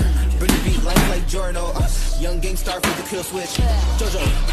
Ice. Beat life like Jordan. Oh, uh, young gang star for the kill switch. Jojo.